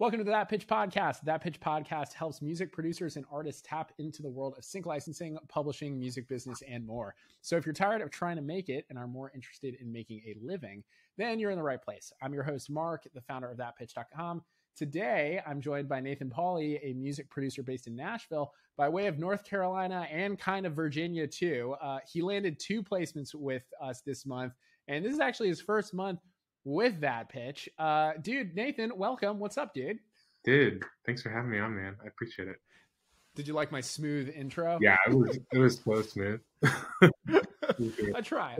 Welcome to the That Pitch Podcast. That Pitch Podcast helps music producers and artists tap into the world of sync licensing, publishing, music business, and more. So if you're tired of trying to make it and are more interested in making a living, then you're in the right place. I'm your host, Mark, the founder of ThatPitch.com. Today, I'm joined by Nathan Pauley, a music producer based in Nashville, by way of North Carolina and kind of Virginia, too. Uh, he landed two placements with us this month, and this is actually his first month with that pitch. Uh, dude, Nathan, welcome. What's up, dude? Dude, thanks for having me on, man. I appreciate it. Did you like my smooth intro? Yeah, it was it was so smooth. I try.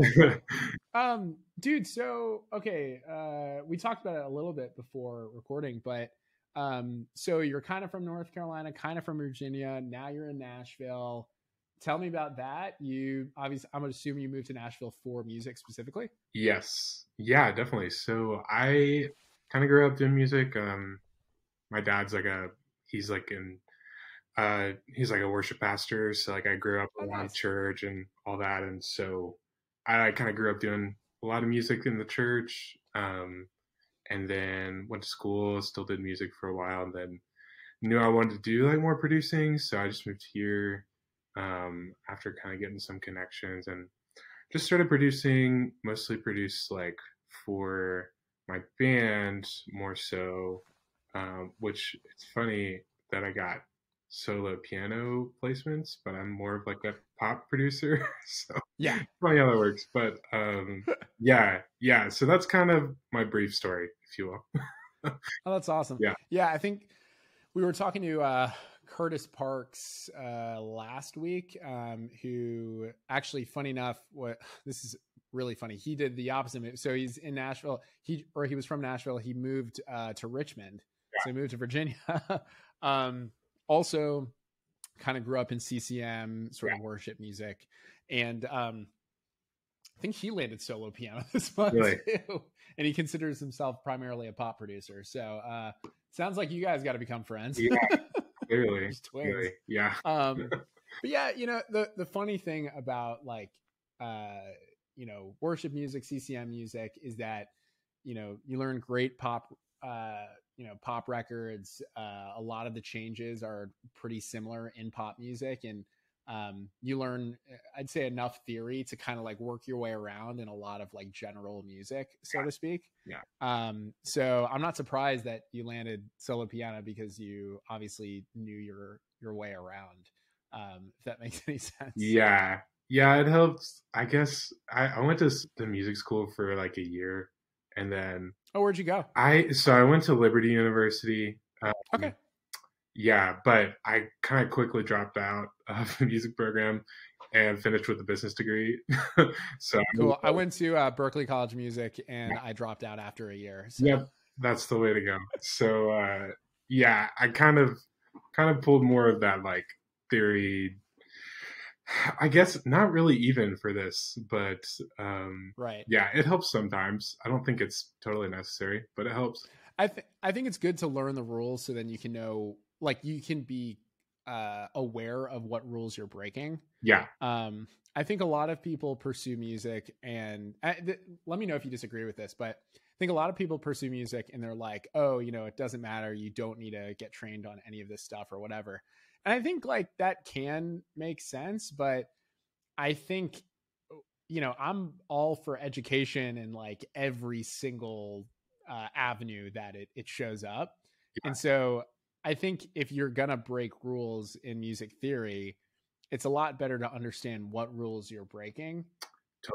um, dude, so okay, uh, we talked about it a little bit before recording, but um, so you're kind of from North Carolina, kind of from Virginia. Now you're in Nashville. Tell me about that. You obviously, I'm assuming you moved to Nashville for music specifically. Yes, yeah, definitely. So I kind of grew up doing music. Um, my dad's like a he's like in uh he's like a worship pastor so like i grew up Oh, around nice. church and all that and so i kind of grew up doing a lot of music in the church um and then went to school still did music for a while and then knew i wanted to do like more producing so i just moved here um after kind of getting some connections and just started producing mostly produced like for my band more so um, which it's funny that I got solo piano placements, but I'm more of like a pop producer. so Yeah. funny how that works. But um, yeah, yeah. So that's kind of my brief story, if you will. Oh, that's awesome. Yeah. Yeah. I think we were talking to uh, Curtis Parks uh, last week, um, who actually, funny enough, what this is really funny. He did the opposite move. So he's in Nashville. He or he was from Nashville. He moved uh, to Richmond. So he moved to Virginia. um, also, kind of grew up in CCM, sort of worship music, and um, I think he landed solo piano this month Really? too. And he considers himself primarily a pop producer. So uh, sounds like you guys got to become friends. Yeah, clearly, Just twins. clearly, yeah, um, but yeah, you know the the funny thing about like uh, you know worship music, CCM music is that you know you learn great pop uh, you know pop records. Uh, a lot of the changes are pretty similar in pop music, and um, you learn I'd say enough theory to kind of like work your way around in a lot of like general music, so to speak. Yeah. Um, so I'm not surprised that you landed solo piano because you obviously knew your your way around. Um, if that makes any sense. yeah, yeah. It helps. I guess I, I went to the music school for like a year, and then Oh, where'd you go? I so I went to Liberty University. Um, Okay. Yeah, but I kind of quickly dropped out of the music program and finished with a business degree. so I Cool. I went to uh, Berklee College of Music and I dropped out after a year. So. Yep, that's the way to go. So uh, yeah, I kind of kind of pulled more of that like theory. I guess not really even for this, but um, Right. yeah, it helps sometimes. I don't think it's totally necessary, but it helps. I think I think it's good to learn the rules so then you can know, like, you can be uh, aware of what rules you're breaking. Yeah, Um, I think a lot of people pursue music, and I, th- let me know if you disagree with this, but I think a lot of people pursue music and they're like, oh, you know, it doesn't matter. You don't need to get trained on any of this stuff or whatever. And I think like that can make sense, but I think, you know, I'm all for education and like every single uh, avenue that it, it shows up. Yeah. And so I think if you're going to break rules in music theory, it's a lot better to understand what rules you're breaking,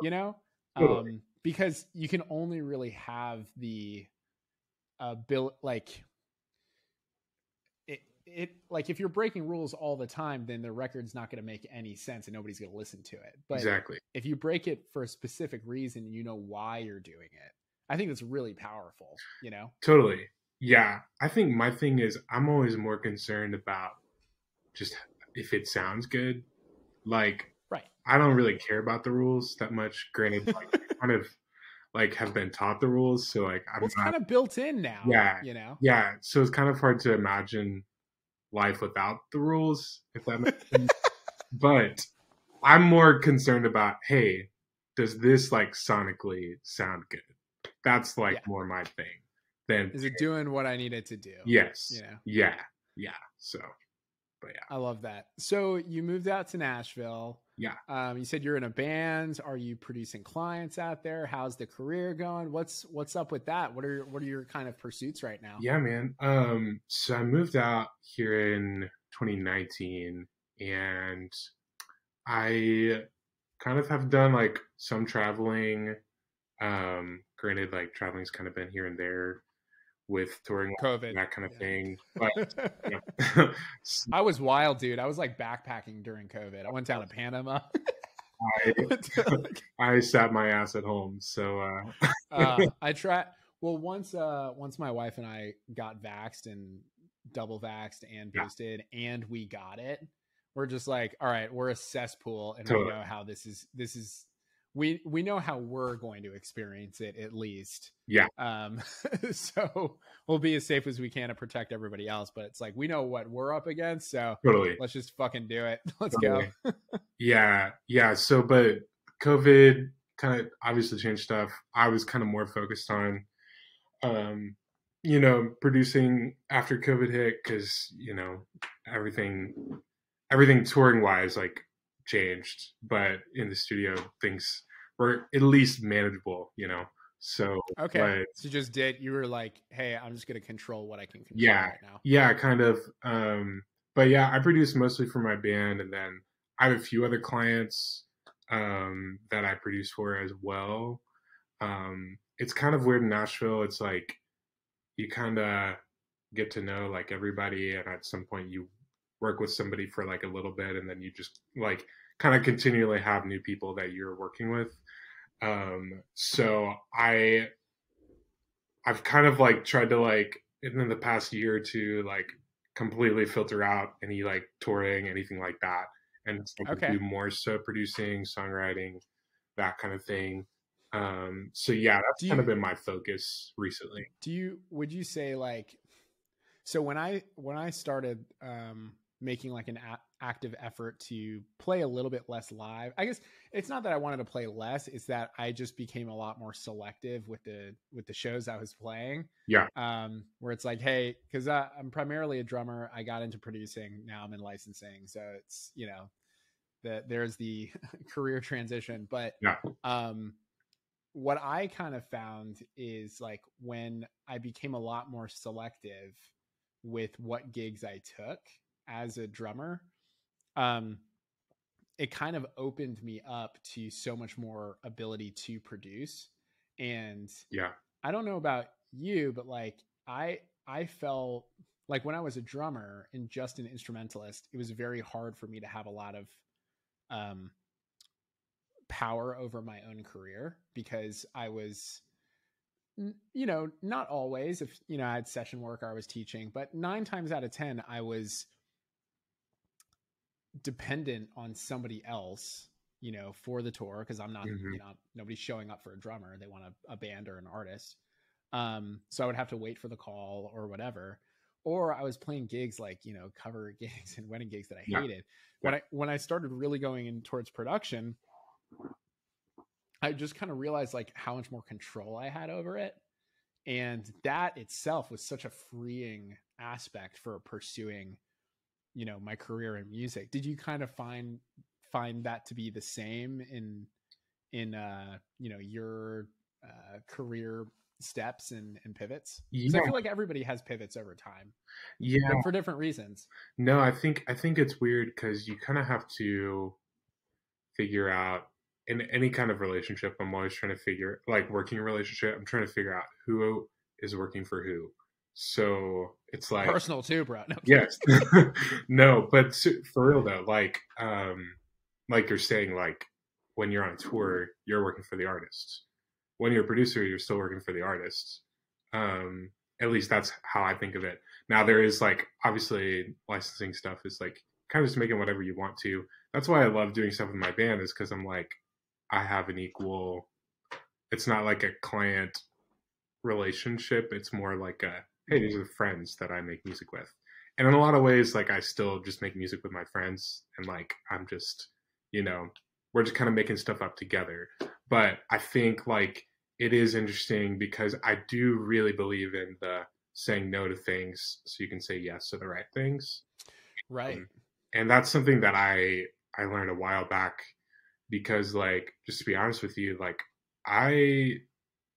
you know? Totally. Um, because you can only really have the bill, like, it, it, like, if you're breaking rules all the time, then the record's not going to make any sense and nobody's going to listen to it. But exactly. if you break it for a specific reason, you know why you're doing it. I think that's really powerful, you know? Totally. Yeah. I think my thing is I'm always more concerned about just if it sounds good. Like Right. I don't really care about the rules that much. Granted, like kind of like have been taught the rules, so like I'm Well, it's not kind of built in now. Yeah. You know? Yeah, so it's kind of hard to imagine life without the rules, if that makes sense. but I'm more concerned about, hey, does this like sonically sound good? That's like Yeah. more my thing. Then is it doing what I needed to do? yes You know? yeah yeah so but yeah I love that. So you moved out to Nashville. Yeah. Um, you said you're in a band. Are you producing clients out there? How's the career going? What's what's up with that? What are what are your kind of pursuits right now? yeah man um so i moved out here in 2019 and i kind of have done like some traveling um granted like traveling's kind of been here and there with touring COVID. that kind of Yeah. thing but yeah. I was wild, dude. I was like backpacking during COVID. I went down to Panama. I, I sat my ass at home so uh uh, I tried. Well, once uh, once my wife and I got vaxxed and double vaxxed and Yeah. boosted, and we got it, we're just like, all right, we're a cesspool, and Totally. we know how this is. This is we we know how we're going to experience it at least. Yeah. Um. so we'll be as safe as we can to protect everybody else, but it's like we know what we're up against, so totally let's just fucking do it. Let's Totally. go. Yeah, yeah. So, but COVID kind of obviously changed stuff. I was kind of more focused on, um, you know, producing after COVID hit because you know everything, everything touring wise like changed, but in the studio things were at least manageable. You know, so Okay. but- So just did. You were like, hey, I'm just gonna control what I can control Yeah. right now. yeah kind of um but yeah i produce mostly for my band and then i have a few other clients um that i produce for as well um it's kind of weird in nashville it's like you kind of get to know like everybody and at some point you work with somebody for like a little bit and then you just like kind of continually have new people that you're working with. Um so i i've kind of like tried to like in the past year or two like completely filter out any like touring anything like that and Okay. do more so producing songwriting that kind of thing. Um so yeah that's Do kind of been my focus recently. Do you would you say like so when i when i started um making like an a- active effort to play a little bit less live i guess it's not that i wanted to play less it's that i just became a lot more selective with the with the shows i was playing Yeah. um where it's like hey because i'm primarily a drummer i got into producing now i'm in licensing so it's you know that there's the career transition but Yeah. um what I kind of found is like when I became a lot more selective with what gigs I took as a drummer, um, it kind of opened me up to so much more ability to produce. And yeah I don't know about you, but like I I felt like when I was a drummer and just an instrumentalist, it was very hard for me to have a lot of um power over my own career because I was you know, not always if you know I had session work or I was teaching, but 9 times out of 10 I was dependent on somebody else, you know, for the tour because I'm not, Mhm. you know, nobody's showing up for a drummer. They want a, a band or an artist. Um, so I would have to wait for the call or whatever. Or I was playing gigs like, you know, cover gigs and wedding gigs that I Yeah. hated. When I when I started really going in towards production, I just kind of realized like how much more control I had over it. And that itself was such a freeing aspect for pursuing, you know, my career in music. Did you kind of find find that to be the same in in uh, you know, your uh career steps and, and pivots? Because I feel like everybody has pivots over time, yeah for different reasons. No, I think I think it's weird because you kind of have to figure out in any kind of relationship. I'm always trying to figure like working relationship. I'm trying to figure out who is working for who. So it's like Personal too, bro. No, yes, no, but for real though, like um, like you're saying, like when you're on a tour, you're working for the artist. When you're a producer, you're still working for the artist. Um, at least that's how I think of it. Now there is like obviously licensing stuff is like kind of just making whatever you want to. That's why I love doing stuff with my band is because I'm like I have an equal. It's not like a client relationship. It's more like a hey, these are the friends that I make music with. And in a lot of ways, like I still just make music with my friends, and like I'm just, you know, we're just kind of making stuff up together. But I think like it is interesting because I do really believe in the saying no to things so you can say yes to the right things. Right. Um, and that's something that I I learned a while back because like just to be honest with you, like I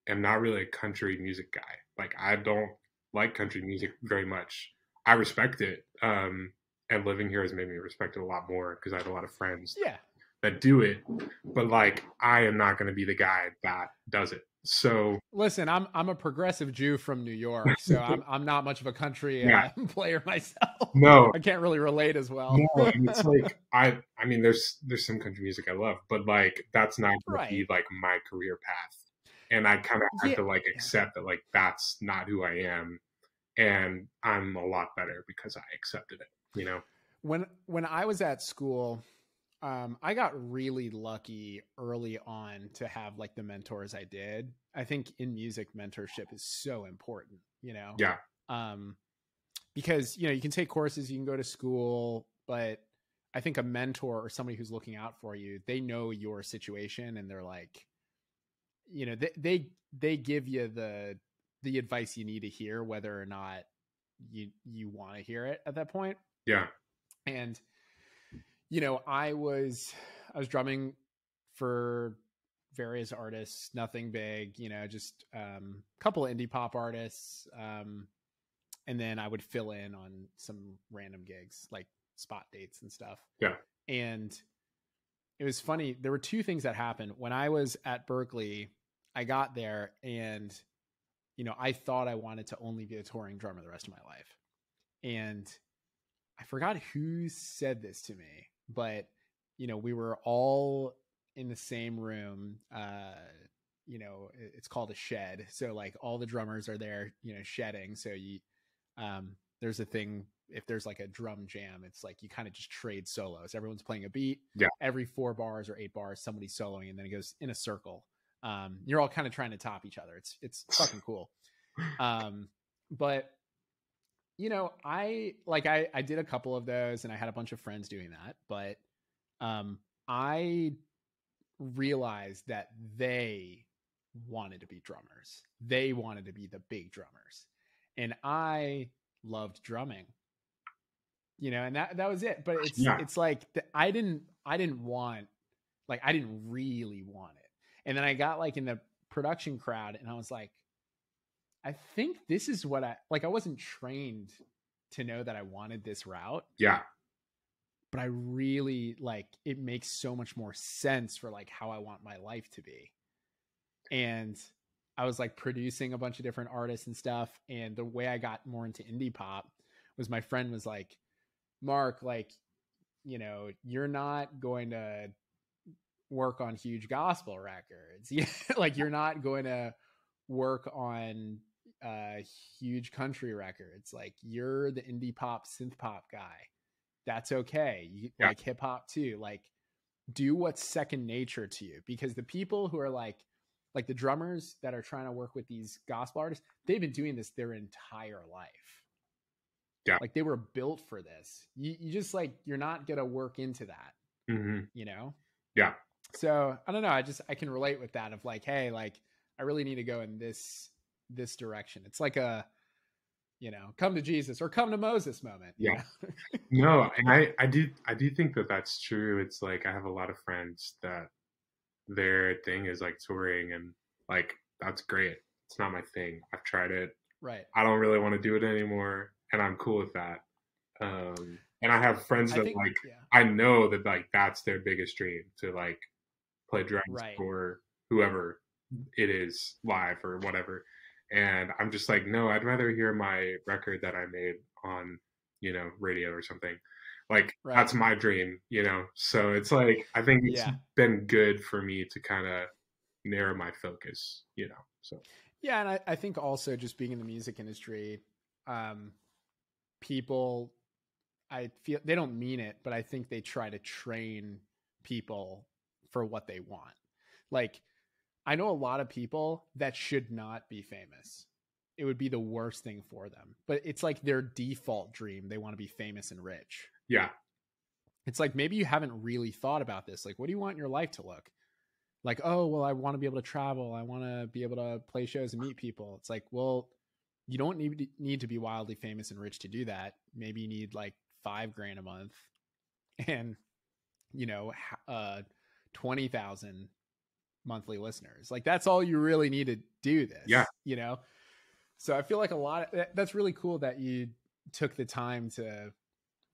am not really a country music guy. Like I don't like country music very much. I respect it. Um and living here has made me respect it a lot more because I have a lot of friends Yeah. that do it. But like I am not gonna be the guy that does it. So Listen, I'm I'm a progressive Jew from New York, so I'm I'm not much of a country Yeah. uh, player myself. no, I can't really relate as well. no, it's like I I mean there's there's some country music I love, but like that's not gonna be like my career path. And I kind of Yeah, to like accept that like that's not who I am, and I'm a lot better because I accepted it. You know? when when I was at school, um, I got really lucky early on to have like the mentors I did. I think in music, mentorship is so important. You know, Yeah, um, because you know you can take courses, you can go to school, but I think a mentor or somebody who's looking out for you, they know your situation and they're like, you know, they they they give you the the advice you need to hear, whether or not you you want to hear it at that point. Yeah, and you know i was i was drumming for various artists nothing big you know just um a couple of indie pop artists um and then i would fill in on some random gigs like spot dates and stuff. Yeah. and it was funny there were two things that happened. When i was at berklee i got there and you know i thought i wanted to only be a touring drummer the rest of my life and I forgot who said this to me, but you know, we were all in the same room. Uh, you know, it's called a shed. So like all the drummers are there, you know, shedding. So you, um, there's a thing if there's like a drum jam, it's like you kind of just trade solos. Everyone's playing a beat. Yeah. Every four bars or eight bars, somebody's soloing, and then it goes in a circle. Um, you're all kind of trying to top each other. It's it's fucking cool. Um, but you know, I like I I did a couple of those and I had a bunch of friends doing that, but um I realized that they wanted to be drummers. They wanted to be the big drummers. And I loved drumming. You know, and that that was it. But it's Yeah. it's like the, I didn't I didn't want like I didn't really want. And then I got like in the production crowd and I was like I think this is what I like. I wasn't trained to know that I wanted this route, yeah, but I really like it makes so much more sense for like how I want my life to be. And I was like producing a bunch of different artists and stuff. And the way I got more into indie pop was my friend was like, Mark, like, you know, you're not going to work on huge gospel records. Yeah, like you're not going to work on uh huge country records. Like you're the indie pop synth pop guy. That's okay. You Yeah. like hip hop too. Like do what's second nature to you because the people who are like like the drummers that are trying to work with these gospel artists, they've been doing this their entire life. Yeah. Like they were built for this. You you just like you're not going to work into that, hmm you know? yeah, so i don't know i just i can relate with that of like hey like i really need to go in this this direction it's like a you know come to jesus or come to moses moment you Yeah. know? no, and I I do I do think that that's true. It's like I have a lot of friends that their thing is like touring, and like that's great. It's not my thing. I've tried it. right I don't really want to do it anymore, and I'm cool with that. Um, and I have friends that think, like yeah I know that like that's their biggest dream to like play drums Right. for whoever it is live or whatever. And I'm just like, no, I'd rather hear my record that I made on, you know, radio or something. Like Right. that's my dream, you know. So it's like I think it's Yeah. been good for me to kind of narrow my focus, you know. So yeah and I, I think also just being in the music industry um people i feel they don't mean it but i think they try to train people for what they want like i know a lot of people that should not be famous it would be the worst thing for them but it's like their default dream they want to be famous and rich yeah, it's like maybe you haven't really thought about this like what do you want your life to look like, oh, well, I want to be able to travel. I want to be able to play shows and meet people. It's like, well, you don't need to, need to be wildly famous and rich to do that. Maybe you need like five grand a month and, you know, uh, 20,000 monthly listeners. Like that's all you really need to do this. Yeah. You know? So I feel like a lot of that's really cool that you took the time to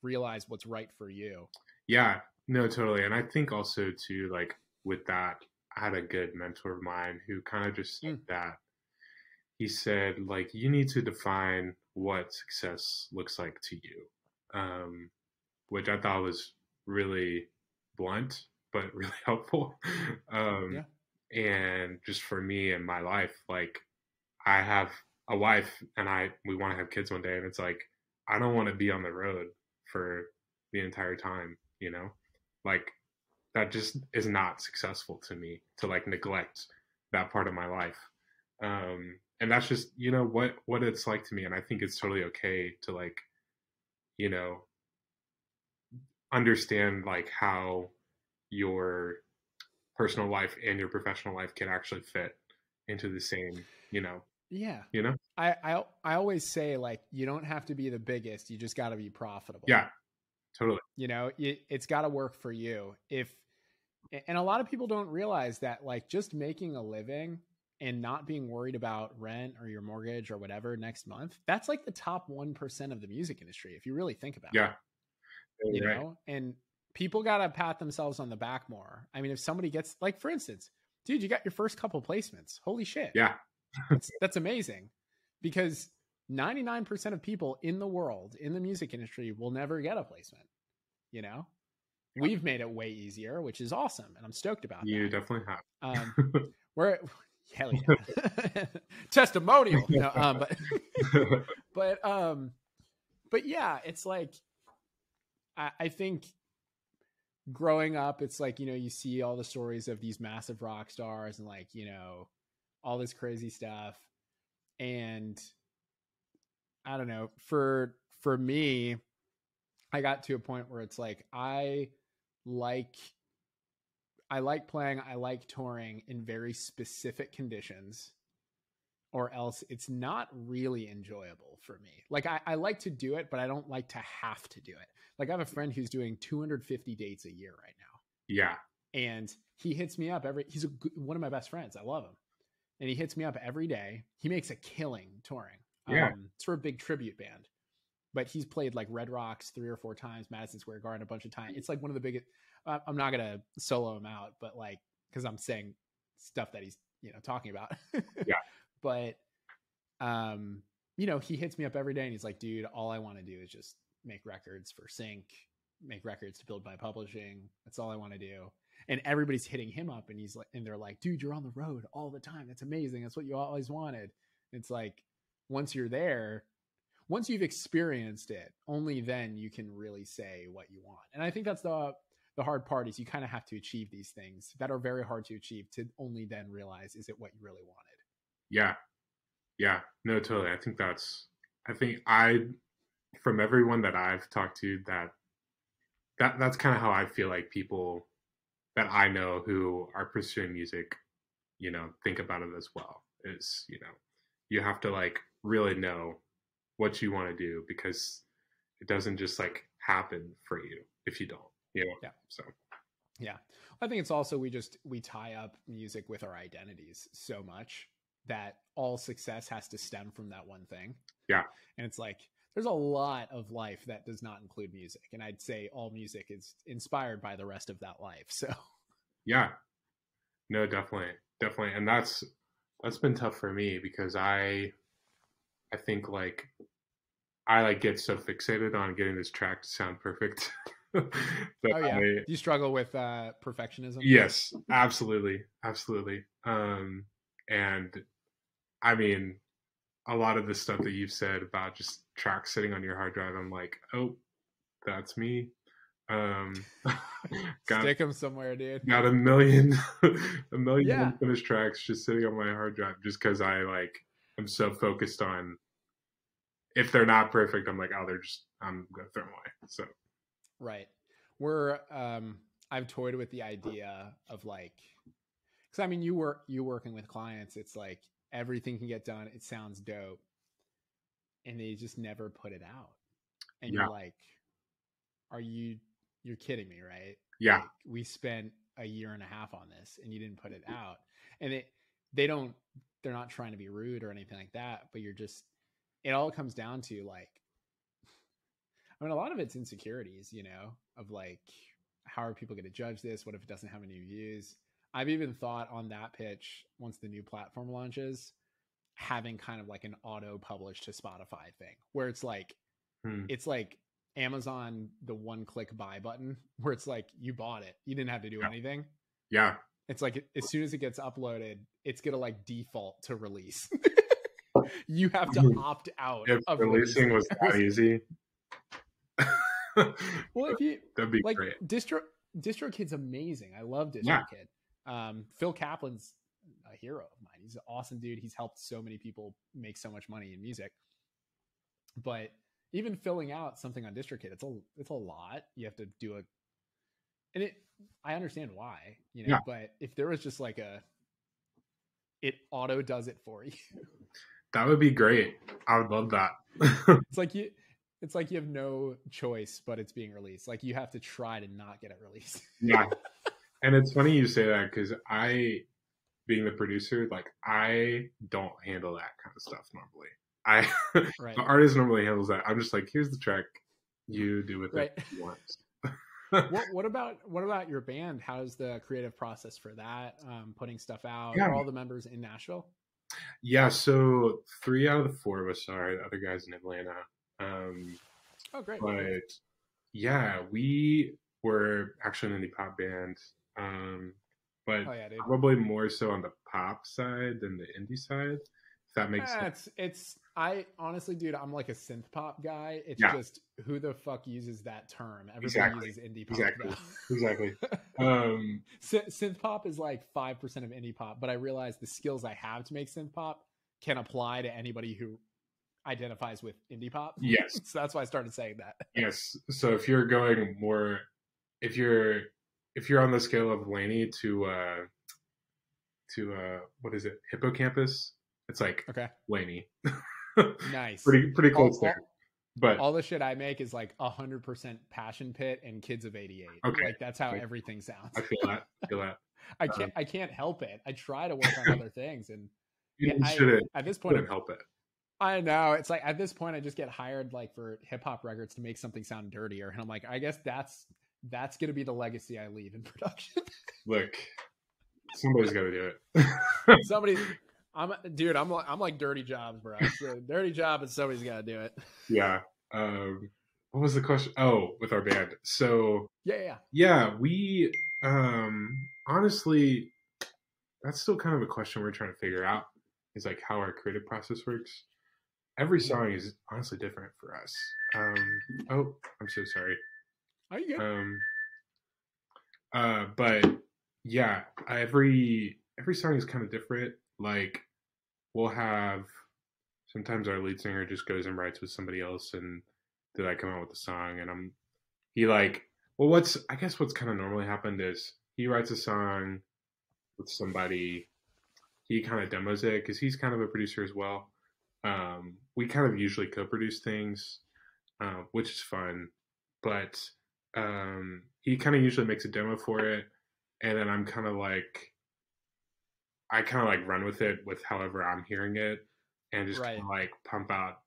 realize what's right for you. Yeah, no, totally. And I think also too, like with that, I had a good mentor of mine who kind of just said mm. that. He said, like, you need to define what success looks like to you, um, which I thought was really blunt, but really helpful. Um, yeah. And just for me and my life, like, I have a wife and I, we want to have kids one day. And it's like, I don't want to be on the road for the entire time, you know? Like that just is not successful to me to like neglect that part of my life. Um and that's just, you know, what what it's like to me and I think it's totally okay to like you know understand like how your personal life and your professional life can actually fit into the same, you know, yeah. You know? I, I I always say like you don't have to be the biggest, you just got to be profitable. Yeah. Totally. You know, it, it's got to work for you. If and a lot of people don't realize that like just making a living and not being worried about rent or your mortgage or whatever next month, that's like the top 1% of the music industry if you really think about yeah. it. You right. know, and people got to pat themselves on the back more. I mean, if somebody gets like for instance, dude, you got your first couple placements. Holy shit. Yeah that's, that's amazing because 99% of people in the world in the music industry will never get a placement. You know, we've made it way easier, which is awesome. And I'm stoked about you that. definitely have. Um, we're, hell yeah. Testimonial. No, um, but, but, um, but yeah, it's like, I, I think growing up, it's like, you know, you see all the stories of these massive rock stars and like, you know, all this crazy stuff. And i don't know for for me i got to a point where it's like i like i like playing i like touring in very specific conditions or else it's not really enjoyable for me like I, I like to do it but i don't like to have to do it like i have a friend who's doing 250 dates a year right now yeah and he hits me up every he's a, one of my best friends i love him and he hits me up every day. He makes a killing touring. Yeah. Um, it's for a big tribute band. But he's played like Red Rocks three or four times, Madison Square Garden a bunch of times. It's like one of the biggest. Uh, I'm not gonna solo him out, but like because I'm saying stuff that he's you know talking about. yeah. But um, you know, he hits me up every day and he's like, dude, all I want to do is just make records for Sync, make records to build my publishing. That's all I want to do. And everybody's hitting him up and he's like and they're like dude you're on the road all the time. That's amazing. That's what you always wanted. It's like once you're there once you've experienced it only then you can really say what you want. And i think that's the the hard part is you kind of have to achieve these things that are very hard to achieve to only then realize is it what you really wanted yeah yeah no totally i think that's i think i from everyone that i've talked to that that that's kind of how i feel like people that I know who are pursuing music, you know, think about it as well. Is you know, you have to like really know what you want to do because it doesn't just like happen for you if you don't. You know. Yeah. So. Yeah, I think it's also we just we tie up music with our identities so much that all success has to stem from that one thing. Yeah. And it's like there's a lot of life that does not include music and i'd say all music is inspired by the rest of that life so yeah no definitely definitely and that's that's been tough for me because i i think like i like get so fixated on getting this track to sound perfect oh yeah I, Do you struggle with uh perfectionism yes absolutely absolutely um and i mean a lot of the stuff that you've said about just tracks sitting on your hard drive, I'm like, oh, that's me. Um, got, Stick them somewhere, dude. Got a million, a million yeah. unfinished tracks just sitting on my hard drive, just because I like I'm so focused on. If they're not perfect, I'm like, oh, they're just I'm gonna throw them away. So, right, we're um, I've toyed with the idea of like because I mean, you work you working with clients. It's like everything can get done. It sounds dope, and they just never put it out. And Yeah. you're like, "Are you? You're kidding me, right? Yeah. Like, we spent a year and a half on this, and you didn't put it mm-hmm. out." And it they don't they're not trying to be rude or anything like that, but you're just it all comes down to like I mean a lot of it's insecurities, you know, of like how are people going to judge this? What if it doesn't have any views? I've even thought on that pitch once the new platform launches having kind of like an auto publish to Spotify thing where it's like Hmm. it's like Amazon the one click buy button where it's like you bought it. You didn't have to do Yeah. anything. Yeah. It's like as soon as it gets uploaded, it's gonna like default to release. you have to Mhm. opt out If of releasing was that easy, Well, if you that'd be like great. distro DistroKid's amazing. I love DistroKid. Yeah. Um, Phil Kaplan's a hero of mine. He's an awesome dude. He's helped so many people make so much money in music. But even filling out something on DistroKid, it's a it's a lot. You have to do a, and it. I understand why, you know. Yeah. But if there was just like a, it auto does it for you. That would be great. I would love that. It's like you. It's like you have no choice, but it's being released. Like you have to try to not get it released. yeah. And it's funny you say that because I, being the producer, like I don't handle that kind of stuff normally. I Right. the artist normally handles that. I'm just like, here's the track, you do with Right. it what you want. what what about what about your band? How's the creative process for that? Um, putting stuff out. Yeah. Are all the members in Nashville? Yeah, so three out of the four of us are. The other guys in Atlanta. Um, Oh, great. but yeah, we were actually an indie pop band. Um, but Oh yeah, probably more so on the pop side than the indie side. If that makes Eh, sense. it's it's I honestly, dude, I'm like a synth pop guy. It's Yeah. just who the fuck uses that term? Everybody Exactly. uses indie pop. Exactly. Exactly. Um, Sy- synth pop is like five percent of indie pop, but I realize the skills I have to make synth pop can apply to anybody who identifies with indie pop. yes, so that's why I started saying that. yes. So if you're going more, if you're if you're on the scale of LANY to uh to uh what is it Hippo Campus, it's like Okay, LANY. nice. pretty pretty close All- there. But all the shit I make is like hundred percent passion pit and kids of eighty eight. Okay. Like that's how Okay. everything sounds. I feel that. I feel that. I can't I can't help it. I try to work on other things and You Yeah, I- at this point shouldn't help it. I know it's like at this point I just get hired like for hip hop records to make something sound dirtier. And I'm like, I guess that's that's gonna be the legacy I leave in production. Look, somebody's got to do it. Somebody I'm dude, I'm like I'm like dirty jobs, bro. So dirty job and somebody's gotta do it. yeah. Um, what was the question? Oh, with our band. So Yeah, yeah. yeah, we um honestly, that's still kind of a question we're trying to figure out. Is like how our creative process works. Every song is honestly different for us. Um, oh, I'm so sorry. Are you good? Um, uh, but yeah, every every song is kind of different. Like we'll have sometimes our lead singer just goes and writes with somebody else, and did I come out with the song, and I'm he like well, what's I guess what's kind of normally happened is he writes a song with somebody, he kind of demos it because he's kind of a producer as well. Um, we kind of usually co-produce things, uh, which is fun, but um, he kind of usually makes a demo for it, and then I'm kind of like, I kind of like run with it with however I'm hearing it, and just Right. like pump out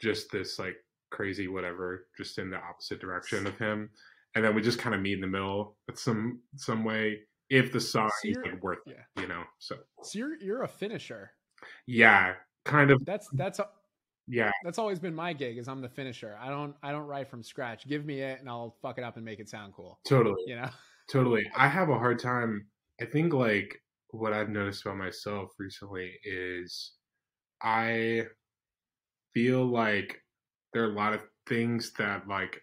just this like crazy whatever, just in the opposite direction of him, and then we just kind of meet in the middle in some some way if the song So is like worth yeah. it, you know. So So you're you're a finisher. yeah, kind of That's that's yeah, that's always been my gig is I'm the finisher. I don't I don't write from scratch. Give me it and I'll fuck it up and make it sound cool. totally. You know? Totally. I have a hard time. I think like what I've noticed about myself recently is I feel like there are a lot of things that like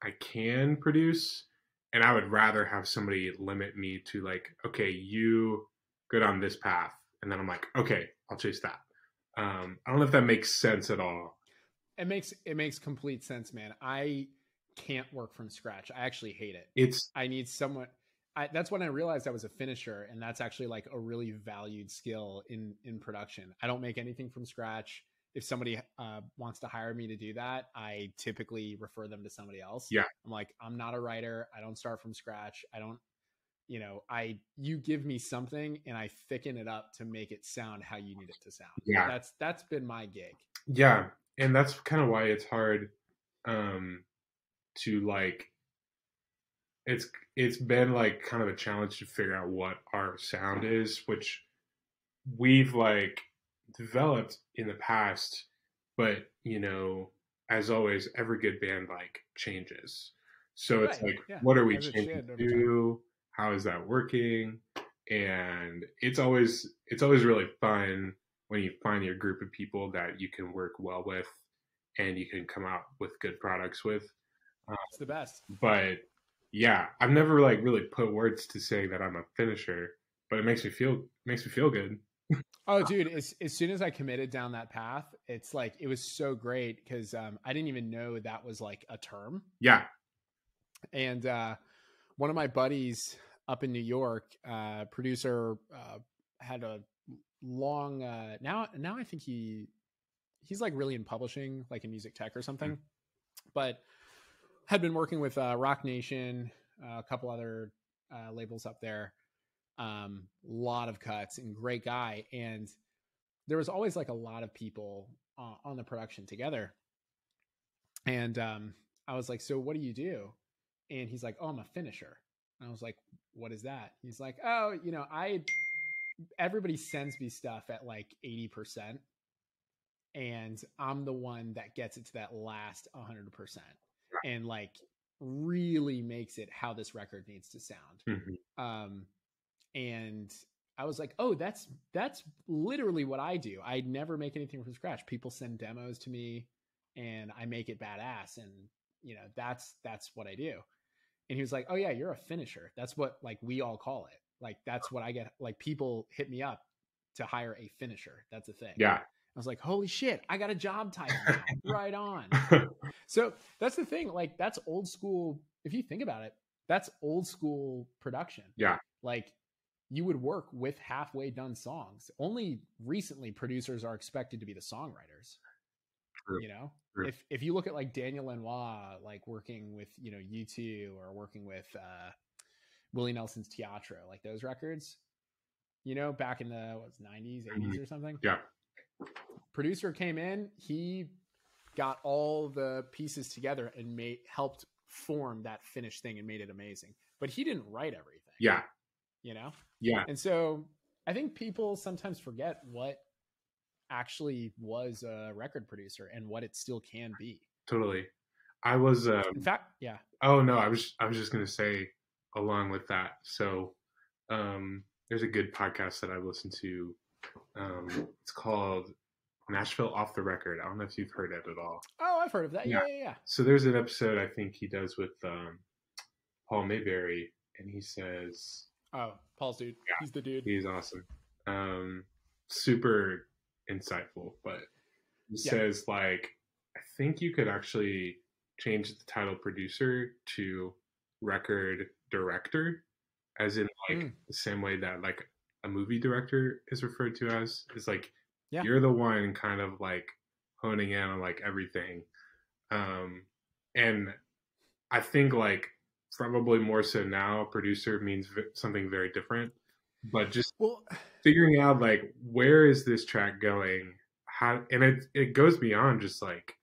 I can produce and I would rather have somebody limit me to like okay, you go down this path and then I'm like, okay, I'll chase that. Um I don't know if that makes sense at all. It makes it makes complete sense, man. I can't work from scratch. I actually hate it. It's I need someone I, that's when I realized I was a finisher, and that's actually like a really valued skill in in production. I don't make anything from scratch. If somebody uh, wants to hire me to do that, I typically refer them to somebody else. Yeah, I'm like, I'm not a writer. I don't start from scratch. I don't, you know, I you give me something and I thicken it up to make it sound how you need it to sound. Yeah, that's that's been my gig. Yeah, and that's kind of why it's hard um to like it's it's been like kind of a challenge to figure out what our sound is, which we've like developed in the past, but you know, as always, every good band like changes. So right. it's like, yeah. what are we as changing to? How is that working? And it's always it's always really fun when you find your group of people that you can work well with and you can come out with good products with. Um, it's the best. But yeah, I've never like really put words to saying that I'm a finisher, but it makes me feel makes me feel good. oh, dude! As as soon as I committed down that path, it's like it was so great because um, I didn't even know that was like a term. Yeah. And uh, one of my buddies up in New York, uh, producer, uh, had a long. Uh, now, now I think he he's like really in publishing, like in music tech or something. Mm-hmm. But had been working with uh, Roc Nation, uh, a couple other uh, labels up there. Um, lot of cuts and great guy. And there was always like a lot of people uh, on the production together. And um, I was like, "So what do you do?" And he's like, "Oh, I'm a finisher." And I was like, "What is that?" He's like, "Oh, you know, I everybody sends me stuff at like 80% and I'm the one that gets it to that last 100% and like really makes it how this record needs to sound. Mm-hmm. Um, and I was like, oh, that's that's literally what I do. I never make anything from scratch. People send demos to me, and I make it badass, and you know that's that's what I do. And he was like, oh yeah, you're a finisher. That's what like we all call it. Like that's what I get. Like people hit me up to hire a finisher. That's a thing. Yeah. I was like, holy shit, I got a job title now. right on. so that's the thing. Like, that's old school. If you think about it, that's old school production. Yeah. Like, you would work with halfway done songs. Only recently, producers are expected to be the songwriters. True. You know, True. if if you look at like Daniel Lanois, like working with you know U2 or working with uh, Willie Nelson's Teatro, like those records, you know, back in the what's nineties, eighties or something. Yeah producer came in, he got all the pieces together and made helped form that finished thing and made it amazing. But he didn't write everything. Yeah. You know? Yeah. And so I think people sometimes forget what actually was a record producer and what it still can be. Totally. I was um, In fact, yeah. Oh no, I was I was just going to say along with that. So um there's a good podcast that I've listened to um, it's called Nashville Off the Record. I don't know if you've heard it at all. Oh, I've heard of that. Yeah, yeah, yeah. yeah. So there's an episode I think he does with um, Paul Mabury, and he says, "Oh, Paul's dude. Yeah, he's the dude. He's awesome. Um, super insightful." But he yeah. says like, I think you could actually change the title producer to record director, as in like mm. the same way that like a movie director is referred to as is like yeah. you're the one kind of like honing in on like everything um and i think like probably more so now producer means something very different but just well, figuring out like where is this track going? How and it it goes beyond just like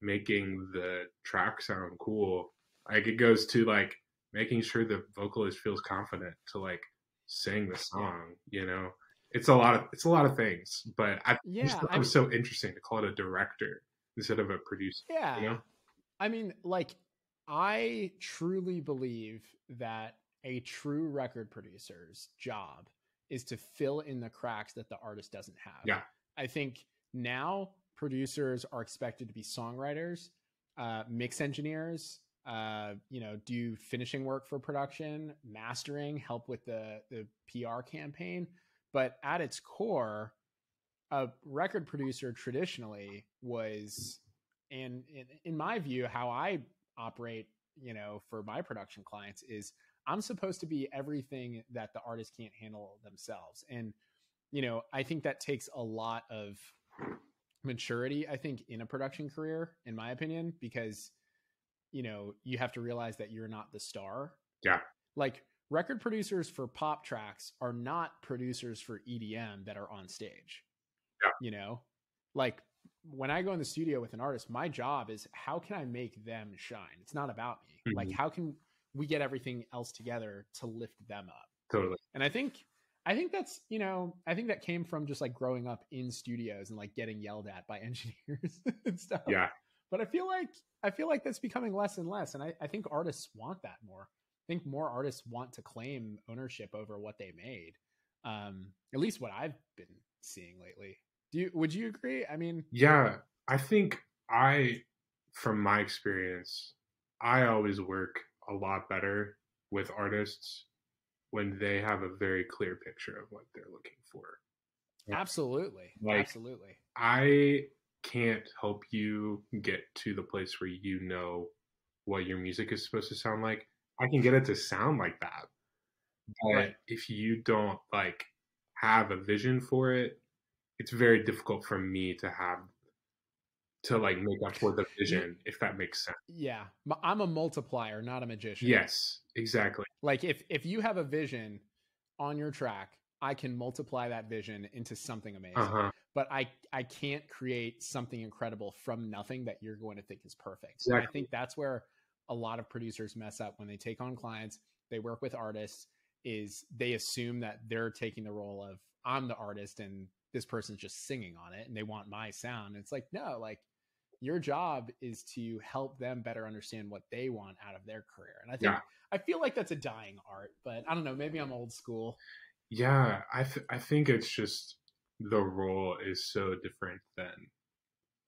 making the track sound cool. Like it goes to like making sure the vocalist feels confident to like sing the song you know? It's a lot of it's a lot of things but i yeah just it was so interesting to call it a director instead of a producer yeah. you know? I mean like i truly believe that a true record producer's job is to fill in the cracks that the artist doesn't have yeah i think now producers are expected to be songwriters uh, mix engineers uh, you know, do finishing work for production, mastering, help with the the PR campaign. But at its core, a record producer traditionally was, and in, in my view, how I operate, you know, for my production clients is I'm supposed to be everything that the artist can't handle themselves. And, you know, I think that takes a lot of maturity, I think, in a production career, in my opinion, because, you know, you have to realize that you're not the star. Yeah. Like record producers for pop tracks are not producers for EDM that are on stage. Yeah. You know, like when I go in the studio with an artist, my job is how can I make them shine? It's not about me. Like, Mhm. how can we get everything else together to lift them up? Totally. And I think, I think that's, you know, I think that came from just like growing up in studios and like getting yelled at by engineers and stuff. Yeah. But I feel like, I feel like that's becoming less and less. And I, I think artists want that more. I think more artists want to claim ownership over what they made. Um, at least what I've been seeing lately. Do you, would you agree? I mean, Yeah, I think I, from my experience, I always work a lot better with artists when they have a very clear picture of what they're looking for. Absolutely. Like- absolutely. I can't help you get to the place where you know what your music is supposed to sound like. I can get it to sound like that. But Right. if you don't like have a vision for it, it's very difficult for me to have to like make up for the vision if that makes sense. Yeah. I'm a multiplier, not a magician. Yes, exactly. like if if you have a vision on your track i can multiply that vision into something amazing Uh-huh. but i i can't create something incredible from nothing that you're going to think is perfect And i think that's where a lot of producers mess up when they take on clients they work with artists is they assume that they're taking the role of i'm the artist and this person's just singing on it and they want my sound it's like no like your job is to help them better understand what they want out of their career and i think Yeah. I feel like that's a dying art, but I don't know. Maybe I'm old school. Yeah, I th- I think it's just the role is so different than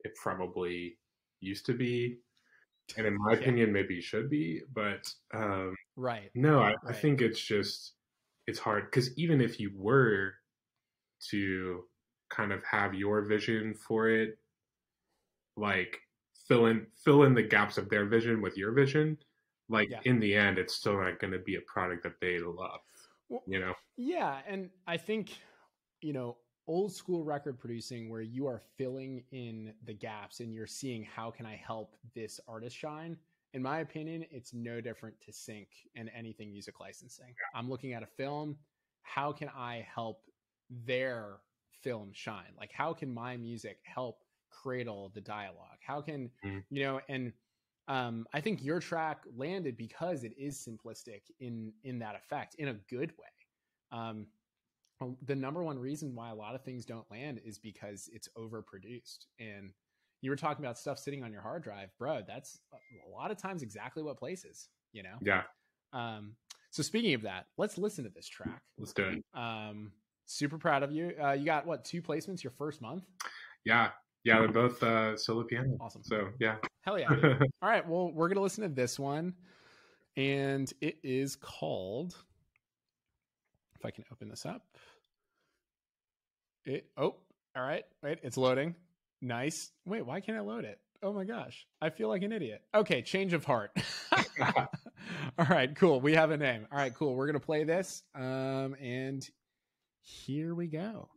it probably used to be. And in my Yeah. opinion, maybe should be, but um Right. No, I, I think it's just it's hard because even if you were to kind of have your vision for it, like fill in fill in the gaps of their vision with your vision, like Yeah. in the end, it's still not going to be a product that they love. Well, You know? Yeah, and I think you know old school record producing where you are filling in the gaps and you're seeing how can I help this artist shine. In my opinion, it's no different to sync and anything music licensing. I'm looking at a film. How can I help their film shine? Like, how can my music help cradle the dialogue? How can Mhm. you know? And um, I think your track landed because it is simplistic in in that effect, in a good way. Um, the number one reason why a lot of things don't land is because it's overproduced. And you were talking about stuff sitting on your hard drive, bro. That's a a lot of times exactly what places, you know. Yeah, Um, so speaking of that, let's listen to this track. let's do it. Um, super proud of you. Uh, you got what two placements your first month? Yeah, yeah, they're both uh, solo piano. Awesome. So yeah, Hell yeah. All right. Well, we're gonna listen to this one, and it is called. If I can open this up. It. Oh. All right. Wait. It's loading. Nice. Wait. Why can't I load it? Oh my gosh. I feel like an idiot. Okay. Change of heart. all right. Cool. We have a name. All right. Cool. We're gonna play this. Um. And here we go.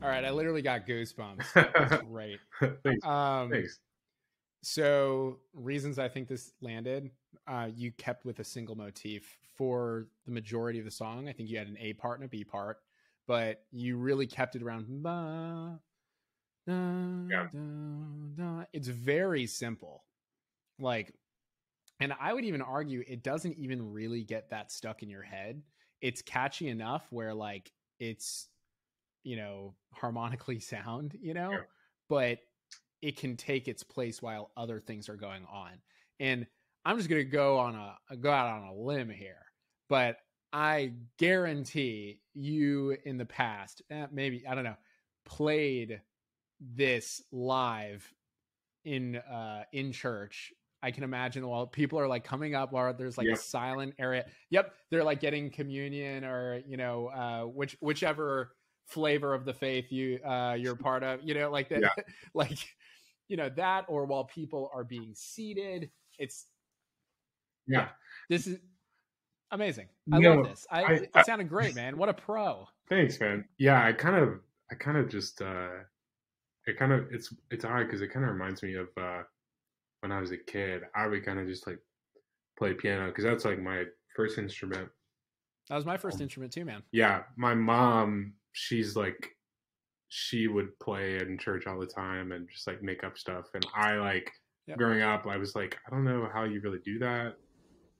All right, I literally got goosebumps. Great. Thanks. Um, Thanks. So, reasons I think this landed, uh, you kept with a single motif for the majority of the song. I think you had an A part and a B part, but you really kept it around. Da, Yeah. da, da. It's very simple. Like, and I would even argue it doesn't even really get that stuck in your head. It's catchy enough where, like, it's, you know, harmonically sound, you know, Yeah. but it can take its place while other things are going on. And I'm just going to go on a go out on a limb here, but I guarantee you in the past, eh, maybe I don't know, played this live in uh in church. I can imagine while people are like coming up while there's like Yep. a silent area. Yep, they're like getting communion or you know uh which whichever flavor of the faith you uh you're part of, you know, like that Yeah. like you know that or while people are being seated. It's Yeah. this is amazing. I No, love this. I, I- it sounded great, man. What a pro. Thanks, man. Yeah, I kind of, I kind of just, uh, it kind of, it's, it's odd because it kind of reminds me of uh, when I was a kid. I would kind of just like play piano because that's like my first instrument. That was my first instrument too, man. Yeah, my mom, she's like, she would play in church all the time and just like make up stuff. And I like, Yep. growing up, I was like, I don't know how you really do that.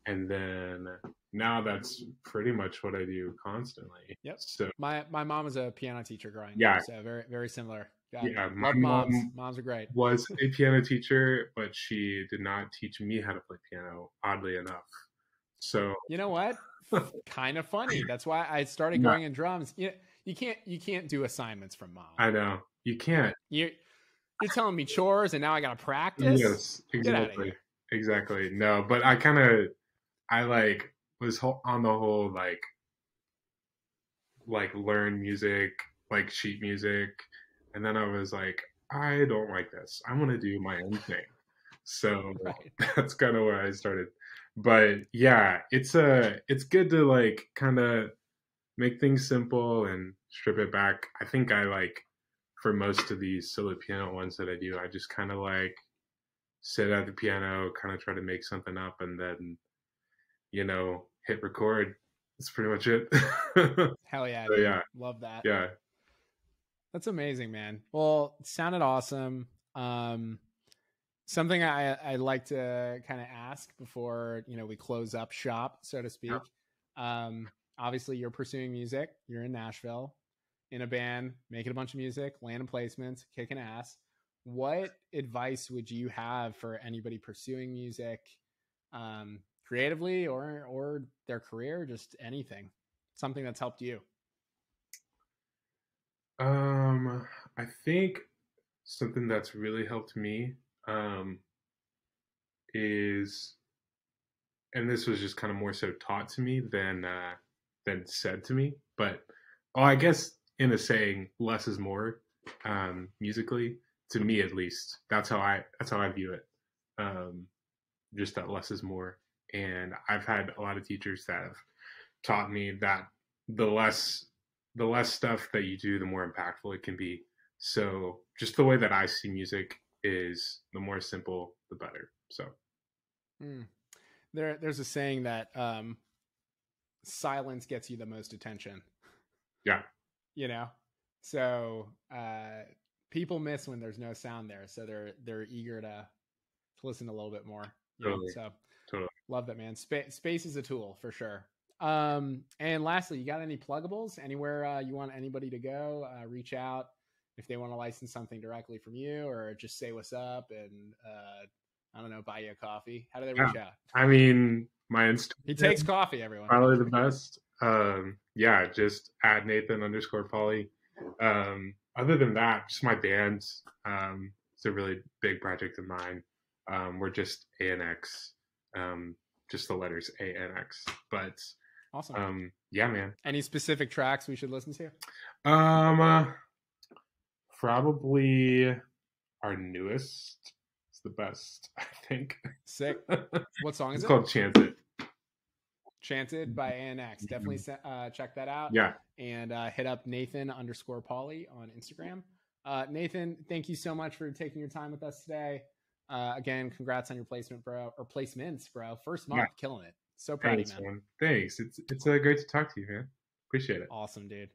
And then now that's pretty much what I do constantly. Yep. So My my mom was a piano teacher growing Yeah. up, so very very similar. Yeah, Yeah, my moms. mom- Moms are great. was a piano teacher, but she did not teach me how to play piano, oddly enough. So You know what? kind of funny. That's why I started Yeah. going in drums. You you can't you can't do assignments from mom. I know you can't. you you're telling me chores and now I got to practice. Yes, exactly. Exactly. No, but I kind of, I like was ho- on the whole like, like learn music, like sheet music, and then I was like, I don't like this. I want to do my own thing. So Right. that's kind of where I started. But yeah, it's a it's good to like kind of make things simple and strip it back. I think I like for most of these solo piano ones that I do, I just kind of like sit at the piano, kind of try to make something up, and then you know hit record. That's pretty much it. Hell yeah. So, yeah. Love that. yeah, That's amazing, man. Well, it sounded awesome. Um, something I I like to kind of ask before you know we close up shop, so to speak. Um, obviously, you're pursuing music. You're in Nashville, in a band, making a bunch of music, landing placements, kicking ass. What advice would you have for anybody pursuing music, um, creatively or or their career, just anything, something that's helped you? Um, I think something that's really helped me um, is, and this was just kind of more so taught to me than uh, than said to me. But oh, I guess in a saying, less is more. Um, musically, to me at least, that's how I that's how I view it. Um, just that less is more. And I've had a lot of teachers that have taught me that the less the less stuff that you do, the more impactful it can be. So just the way that I see music is the more simple, the better. So Mm. There, there's a saying that um, silence gets you the most attention. Yeah. You know, so uh, people miss when there's no sound there, so they're they're eager to to listen a little bit more. know? Totally. So Totally. love that, man. Spa- space is a tool for sure. Um, and lastly, you got any pluggables? Anywhere uh, you want anybody to go? Uh, reach out if they want to license something directly from you, or just say what's up and uh, I don't know, buy you a coffee. How do they reach out? I mean, my Instagram He takes coffee, everyone. probably the best. Um, yeah, just at Nathan underscore Pauley. Um, other than that, just my band. Um, it's a really big project of mine. Um, we're just ANX, um, just the letters ANX. But Awesome. um, yeah, man. Any specific tracks we should listen to? Um, uh, probably our newest. It's the best, I think. Sick. What song is it's it? It's called Chance It. Chanted by ANX. Definitely uh, check that out. Yeah. And uh, hit up Nathan underscore Pauley on Instagram. Uh, Nathan, thank you so much for taking your time with us today. Uh, again, congrats on your placement, bro, or placements, bro. First month, yeah. killing it. So proud Thanks, of you, man. man. Thanks. It's it's uh, great to talk to you, man. Appreciate it. Awesome, dude.